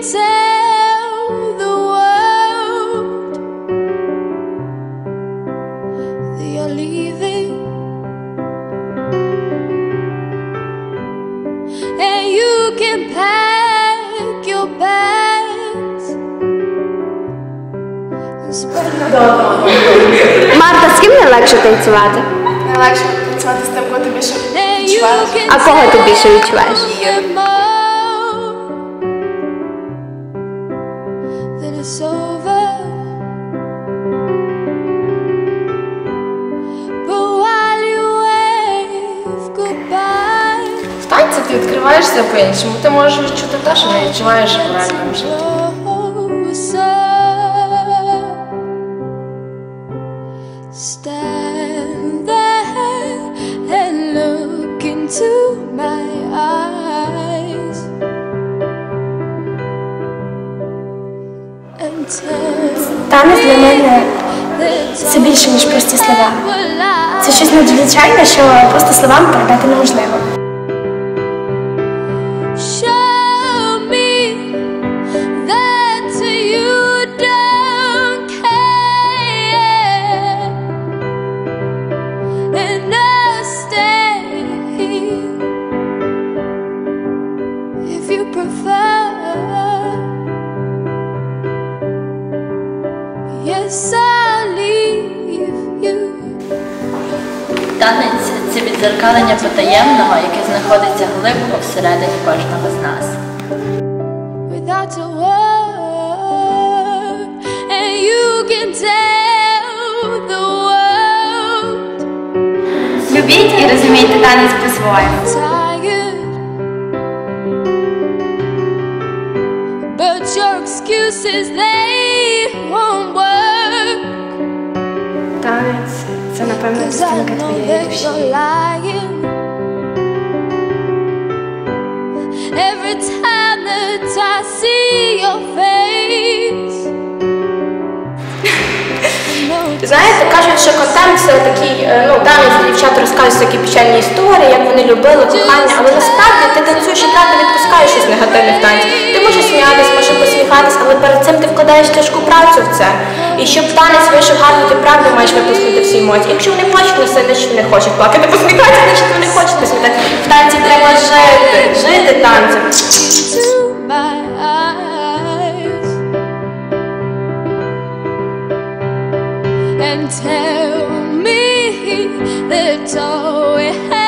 tell the world that you're leaving, and you can pack your bags and spread Марта, з ким найлегше ти відкриваєшся по-іншому. Ти можеш відчути те, що не відчуваєш в реальному житті. Stand there and look into my eyes and Танець для мене це більше, ніж прості слова. Це щось надзвичайне, що просто словами передати неможливо. Yes, I'll leave you. Танець це відзеркалення потаємного, яке знаходиться глибоко всередині кожного з нас. without a word, and you can tell the world Любіть і розумійте танець по-своєму. But your excuses they won't Cause I know that you're lying. Every time that I see your face. Знаєте, кажуть, що контент це такий е, ну, де дівчата розказують такі печальні історії, як вони любили кохання, але насправді ти танцюєш і правда відпускаєш щось негативне в танці. Ти можеш сміятися, можеш посміхатись, але перед цим ти вкладаєш тяжку працю в це. І щоб танець вийшов гарно, ти правда маєш випустити всі емоції. Якщо вони плачуть на сцені, значить вони хочуть плакати, посміхатися, значить вони хочуть посміхатися. В танці треба жити, жити танцем. and tell me that all